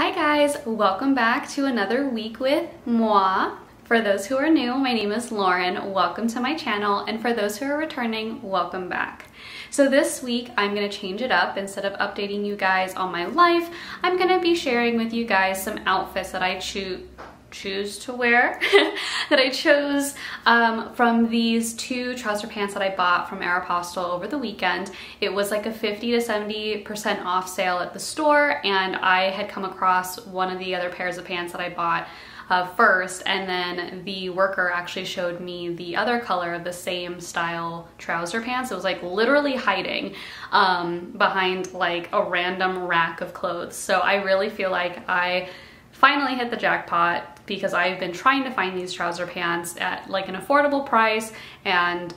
Hi guys, welcome back to another week with moi. For those who are new, my name is Lauren. Welcome to my channel. And for those who are returning, welcome back. So this week, I'm gonna change it up. Instead of updating you guys on my life, I'm gonna be sharing with you guys some outfits that I choose choose to wear that I chose um, from these two trouser pants that I bought from Aeropostale over the weekend. It was like a 50 to 70% off sale at the store and I had come across one of the other pairs of pants that I bought uh, first and then the worker actually showed me the other color of the same style trouser pants. It was like literally hiding um, behind like a random rack of clothes. So I really feel like I finally hit the jackpot because I've been trying to find these trouser pants at like an affordable price and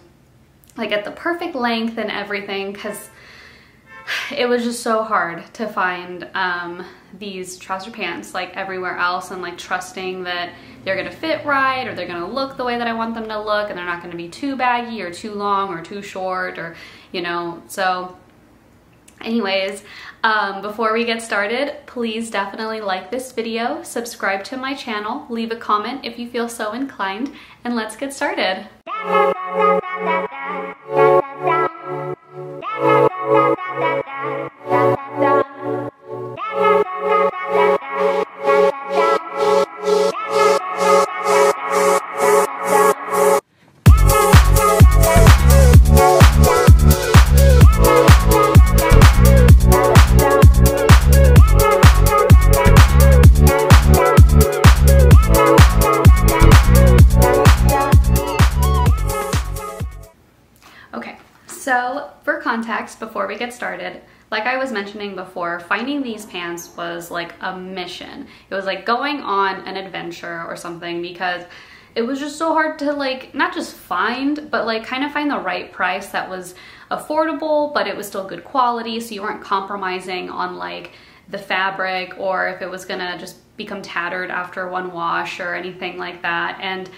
like at the perfect length and everything because it was just so hard to find um, these trouser pants like everywhere else and like trusting that they're gonna fit right or they're gonna look the way that I want them to look and they're not gonna be too baggy or too long or too short or you know so Anyways, um, before we get started, please definitely like this video, subscribe to my channel, leave a comment if you feel so inclined, and let's get started. Before we get started, like I was mentioning before, finding these pants was like a mission. It was like going on an adventure or something because it was just so hard to like not just find but like kind of find the right price that was affordable but it was still good quality so you weren't compromising on like the fabric or if it was gonna just become tattered after one wash or anything like that and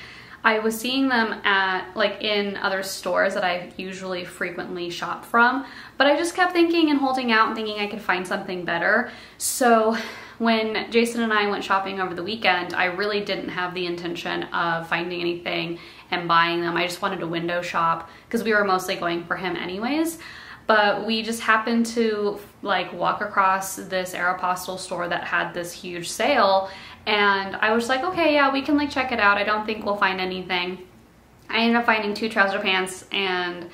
I was seeing them at like in other stores that I usually frequently shop from, but I just kept thinking and holding out and thinking I could find something better. So when Jason and I went shopping over the weekend, I really didn't have the intention of finding anything and buying them. I just wanted to window shop because we were mostly going for him anyways but we just happened to like walk across this Aeropostale store that had this huge sale and I was like, okay, yeah, we can like check it out. I don't think we'll find anything. I ended up finding two trouser pants and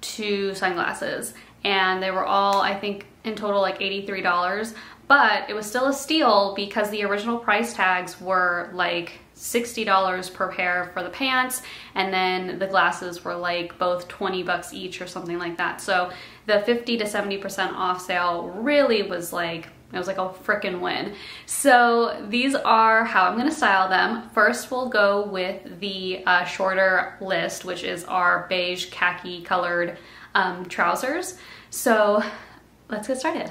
two sunglasses. And they were all, I think, in total like $83. But it was still a steal because the original price tags were like $60 per pair for the pants and then the glasses were like both 20 bucks each or something like that. So the 50 to 70% off sale really was like it was like a freaking win. So these are how I'm gonna style them. First, we'll go with the uh, shorter list, which is our beige khaki colored um, trousers. So let's get started.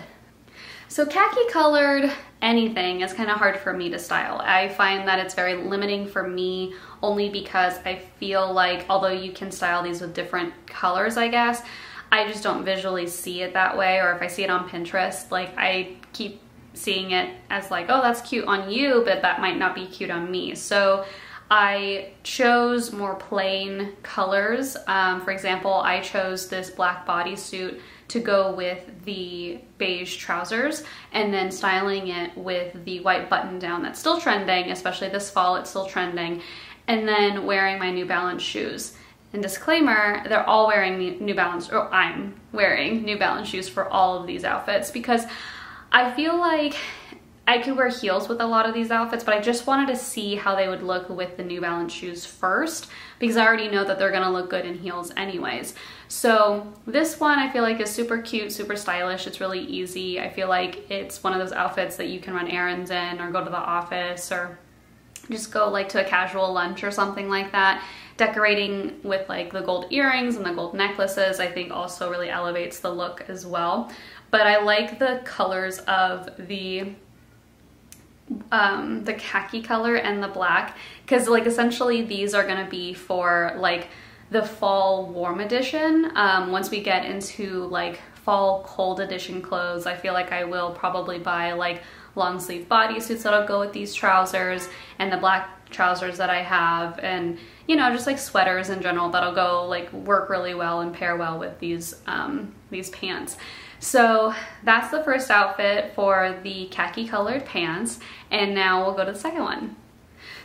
So khaki colored anything is kind of hard for me to style. I find that it's very limiting for me only because I feel like although you can style these with different colors, I guess, I just don't visually see it that way or if I see it on Pinterest, like I keep seeing it as like, oh, that's cute on you, but that might not be cute on me. So I chose more plain colors. Um, for example, I chose this black bodysuit to go with the beige trousers and then styling it with the white button down that's still trending, especially this fall, it's still trending, and then wearing my New Balance shoes. And disclaimer, they're all wearing New Balance, or I'm wearing New Balance shoes for all of these outfits because I feel like I could wear heels with a lot of these outfits, but I just wanted to see how they would look with the New Balance shoes first because I already know that they're gonna look good in heels anyways. So this one I feel like is super cute, super stylish. It's really easy. I feel like it's one of those outfits that you can run errands in or go to the office or just go like to a casual lunch or something like that. Decorating with like the gold earrings and the gold necklaces I think also really elevates the look as well. But I like the colors of the um, the khaki color and the black because like essentially these are gonna be for like the fall warm edition. Um, once we get into like fall cold edition clothes, I feel like I will probably buy like long sleeve bodysuits that'll go with these trousers and the black trousers that I have and you know just like sweaters in general that'll go like work really well and pair well with these um, these pants. So that's the first outfit for the khaki colored pants and now we'll go to the second one.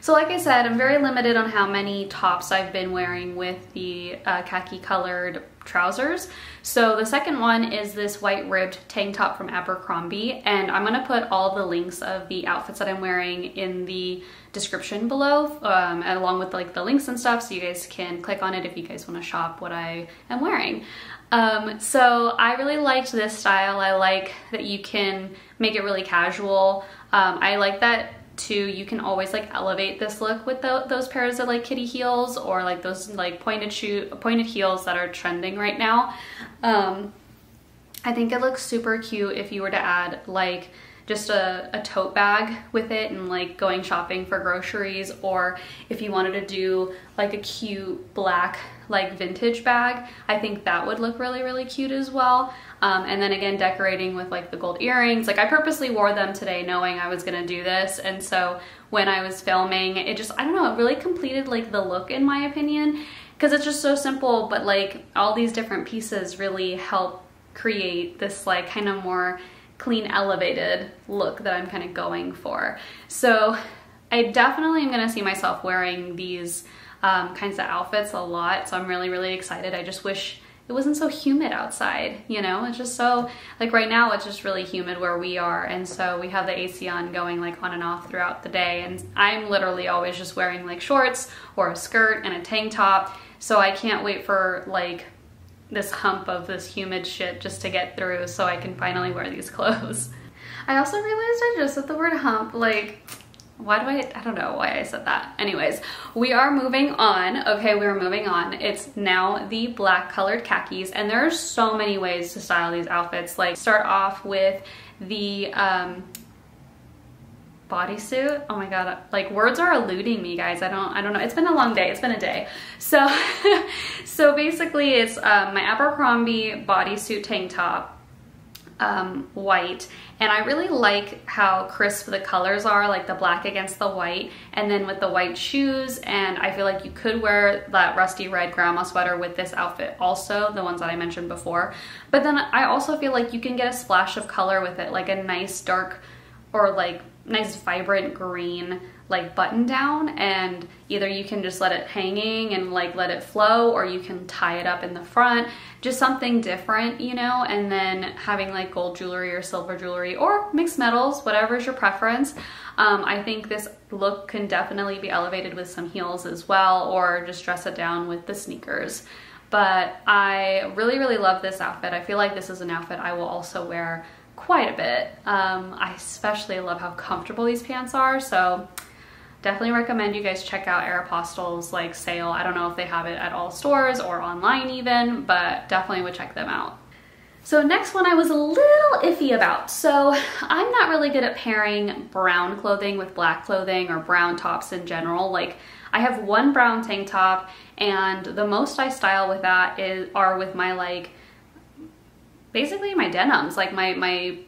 So like I said, I'm very limited on how many tops I've been wearing with the uh, khaki colored trousers. So the second one is this white ribbed tank top from Abercrombie and I'm gonna put all the links of the outfits that I'm wearing in the description below um, along with like the links and stuff so you guys can click on it if you guys want to shop what I am wearing. Um, so I really liked this style. I like that you can make it really casual. Um, I like that too you can always like elevate this look with the, those pairs of like kitty heels or like those like pointed shoe pointed heels that are trending right now. Um i think it looks super cute if you were to add like just a, a tote bag with it and like going shopping for groceries or if you wanted to do like a cute black like vintage bag I think that would look really really cute as well um, and then again decorating with like the gold earrings like I purposely wore them today knowing I was gonna do this and so when I was filming it just I don't know it really completed like the look in my opinion because it's just so simple but like all these different pieces really help create this like kind of more clean elevated look that I'm kind of going for. So I definitely am gonna see myself wearing these um, kinds of outfits a lot. So I'm really, really excited. I just wish it wasn't so humid outside, you know? It's just so, like right now it's just really humid where we are. And so we have the AC on going like on and off throughout the day. And I'm literally always just wearing like shorts or a skirt and a tank top. So I can't wait for like this hump of this humid shit just to get through so I can finally wear these clothes. I also realized I just said the word hump, like, why do I, I don't know why I said that. Anyways, we are moving on. Okay, we're moving on. It's now the black colored khakis and there are so many ways to style these outfits. Like start off with the um, bodysuit. Oh my god, like words are eluding me, guys. I don't, I don't know. It's been a long day. It's been a day. So, so basically, it's um, my Abercrombie bodysuit tank top, um, white, and I really like how crisp the colors are, like the black against the white, and then with the white shoes. And I feel like you could wear that rusty red grandma sweater with this outfit, also the ones that I mentioned before. But then I also feel like you can get a splash of color with it, like a nice dark or like nice vibrant green like button down and either you can just let it hanging and like let it flow or you can tie it up in the front just something different you know and then having like gold jewelry or silver jewelry or mixed metals whatever is your preference. Um, I think this look can definitely be elevated with some heels as well or just dress it down with the sneakers. But I really really love this outfit. I feel like this is an outfit I will also wear quite a bit. Um, I especially love how comfortable these pants are, so definitely recommend you guys check out Aeropostale's like sale. I don't know if they have it at all stores or online even, but definitely would check them out. So next one I was a little iffy about. So I'm not really good at pairing brown clothing with black clothing or brown tops in general. Like I have one brown tank top and the most I style with that is are with my like basically my denims, like my, my,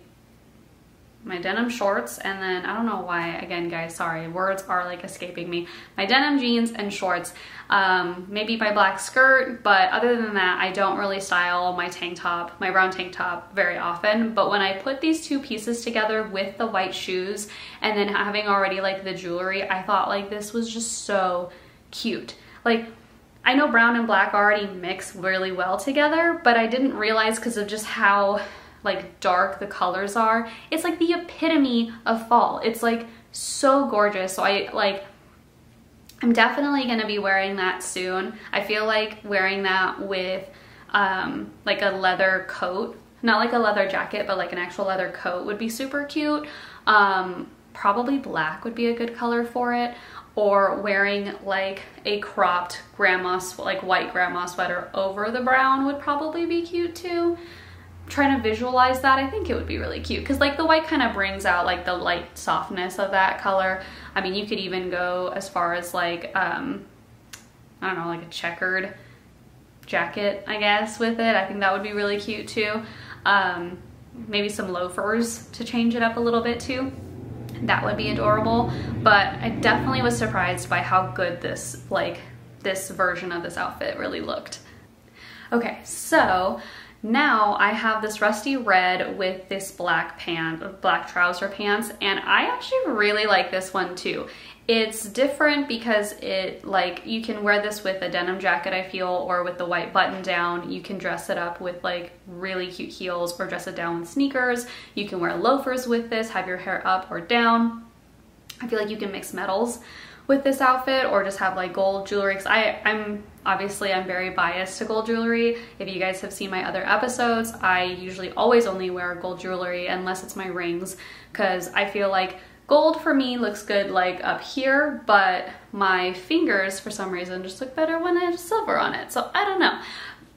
my denim shorts and then I don't know why again guys sorry words are like escaping me. My denim jeans and shorts um, maybe my black skirt but other than that I don't really style my tank top my brown tank top very often. But when I put these two pieces together with the white shoes and then having already like the jewelry I thought like this was just so cute. Like I know brown and black already mix really well together, but I didn't realize because of just how like dark the colors are. It's like the epitome of fall. It's like so gorgeous. So I like, I'm definitely gonna be wearing that soon. I feel like wearing that with um, like a leather coat, not like a leather jacket, but like an actual leather coat would be super cute. Um, probably black would be a good color for it or wearing like a cropped grandma, like white grandma sweater over the brown would probably be cute too. Trying to visualize that, I think it would be really cute because like the white kind of brings out like the light softness of that color. I mean, you could even go as far as like, um, I don't know, like a checkered jacket, I guess, with it. I think that would be really cute too. Um, maybe some loafers to change it up a little bit too. that would be adorable. But I definitely was surprised by how good this, like, this version of this outfit really looked. Okay, so now I have this rusty red with this black pant, black trouser pants, and I actually really like this one too. It's different because it like you can wear this with a denim jacket I feel or with the white button down. You can dress it up with like really cute heels or dress it down with sneakers. You can wear loafers with this, have your hair up or down. I feel like you can mix metals with this outfit or just have like gold jewelry because I I'm obviously I'm very biased to gold jewelry. If you guys have seen my other episodes, I usually always only wear gold jewelry unless it's my rings because I feel like Gold for me looks good like up here, but my fingers for some reason just look better when I have silver on it. So I don't know.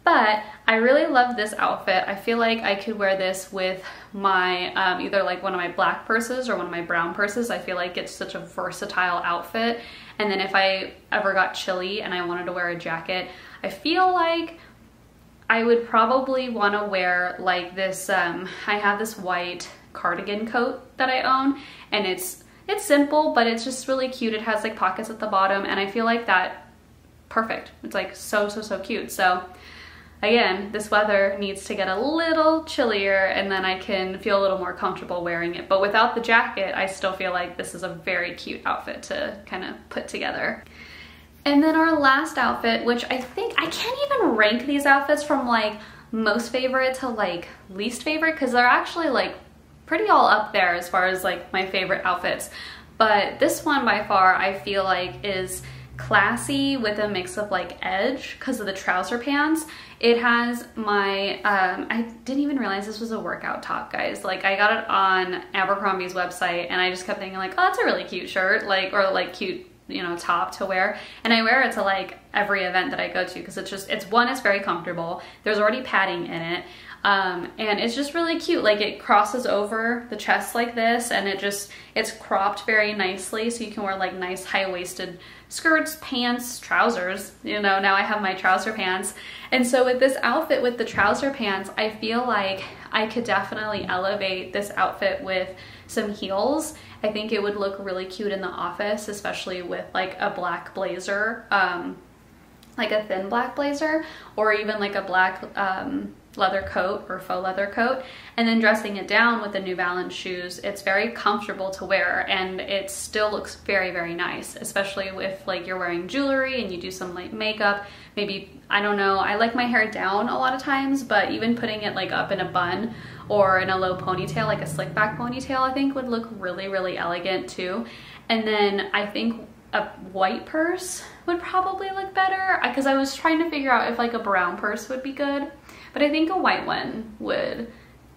But I really love this outfit. I feel like I could wear this with my, um, either like one of my black purses or one of my brown purses. I feel like it's such a versatile outfit. And then if I ever got chilly and I wanted to wear a jacket, I feel like I would probably want to wear like this, um, I have this white cardigan coat that I own and it's it's simple but it's just really cute. It has like pockets at the bottom and I feel like that perfect. It's like so so so cute. So again, this weather needs to get a little chillier and then I can feel a little more comfortable wearing it. But without the jacket, I still feel like this is a very cute outfit to kind of put together. And then our last outfit, which I think, I can't even rank these outfits from like most favorite to like least favorite because they're actually like pretty all up there as far as like my favorite outfits. But this one by far I feel like is classy with a mix of like edge because of the trouser pants. It has my, um, I didn't even realize this was a workout top guys. Like I got it on Abercrombie's website and I just kept thinking like, oh, that's a really cute shirt like, or like cute you know top to wear and I wear it to like every event that I go to because it's just it's one it's very comfortable there's already padding in it um, and it's just really cute. Like it crosses over the chest like this and it just, it's cropped very nicely. So you can wear like nice high-waisted skirts, pants, trousers. You know, now I have my trouser pants. And so with this outfit with the trouser pants, I feel like I could definitely elevate this outfit with some heels. I think it would look really cute in the office, especially with like a black blazer, um, like a thin black blazer, or even like a black, um, leather coat or faux leather coat and then dressing it down with the New Balance shoes it's very comfortable to wear and it still looks very very nice especially if like you're wearing jewelry and you do some light makeup. Maybe I don't know I like my hair down a lot of times but even putting it like up in a bun or in a low ponytail like a slick back ponytail I think would look really really elegant too. And then I think a white purse would probably look better because I was trying to figure out if like a brown purse would be good but I think a white one would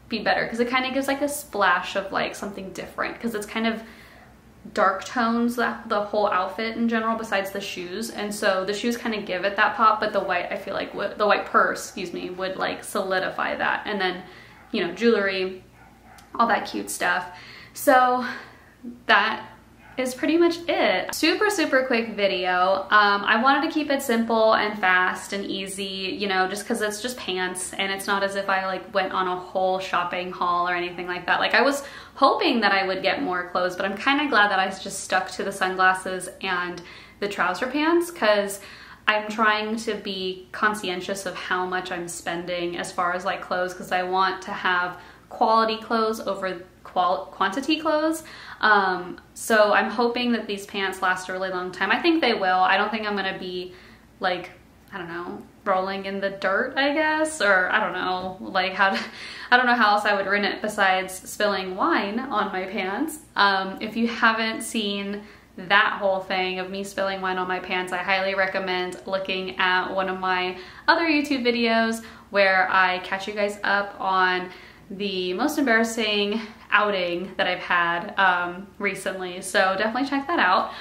be better because it kind of gives like a splash of like something different because it's kind of dark tones the, the whole outfit in general besides the shoes. And so the shoes kind of give it that pop but the white I feel like the white purse excuse me would like solidify that. And then you know jewelry all that cute stuff. So that is pretty much it. Super, super quick video. Um, I wanted to keep it simple and fast and easy, you know, just because it's just pants and it's not as if I like went on a whole shopping haul or anything like that. Like I was hoping that I would get more clothes, but I'm kind of glad that I just stuck to the sunglasses and the trouser pants because I'm trying to be conscientious of how much I'm spending as far as like clothes because I want to have quality clothes over quantity clothes. Um, so I'm hoping that these pants last a really long time. I think they will. I don't think I'm gonna be like, I don't know, rolling in the dirt, I guess, or I don't know, like how to, I don't know how else I would ruin it besides spilling wine on my pants. Um, if you haven't seen that whole thing of me spilling wine on my pants, I highly recommend looking at one of my other YouTube videos where I catch you guys up on the most embarrassing outing that I've had um, recently. So definitely check that out.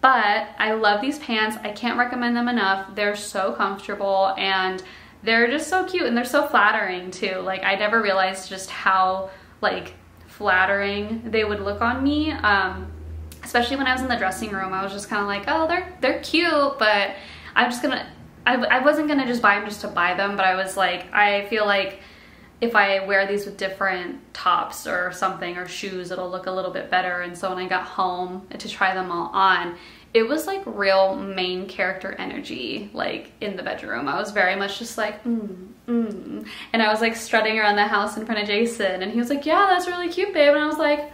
But I love these pants. I can't recommend them enough. They're so comfortable and they're just so cute and they're so flattering too. Like I never realized just how like flattering they would look on me. Um, especially when I was in the dressing room, I was just kind of like, oh, they're, they're cute, but I'm just gonna, I, I wasn't gonna just buy them just to buy them, but I was like, I feel like if I wear these with different tops or something or shoes, it'll look a little bit better. And so when I got home to try them all on, it was like real main character energy, like in the bedroom. I was very much just like, mm, mm. And I was like strutting around the house in front of Jason, and he was like, Yeah, that's really cute, babe. And I was like,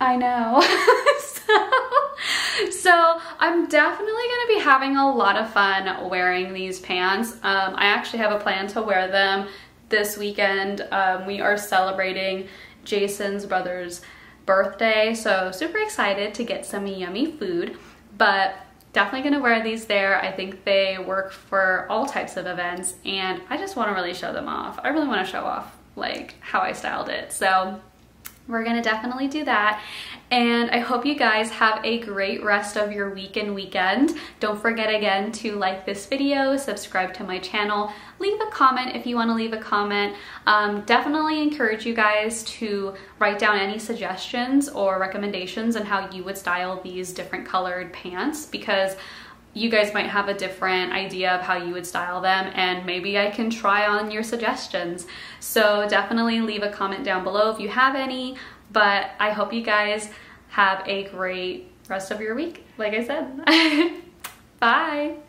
I know. so, so, I'm definitely gonna be having a lot of fun wearing these pants. Um, I actually have a plan to wear them this weekend. Um, we are celebrating Jason's brother's birthday. So super excited to get some yummy food, but definitely gonna wear these there. I think they work for all types of events and I just wanna really show them off. I really wanna show off like how I styled it. So we're gonna definitely do that. And I hope you guys have a great rest of your week and weekend. Don't forget again to like this video, subscribe to my channel, leave a comment if you wanna leave a comment. Um, definitely encourage you guys to write down any suggestions or recommendations on how you would style these different colored pants because you guys might have a different idea of how you would style them and maybe I can try on your suggestions. So definitely leave a comment down below if you have any, but I hope you guys have a great rest of your week, like I said. Bye.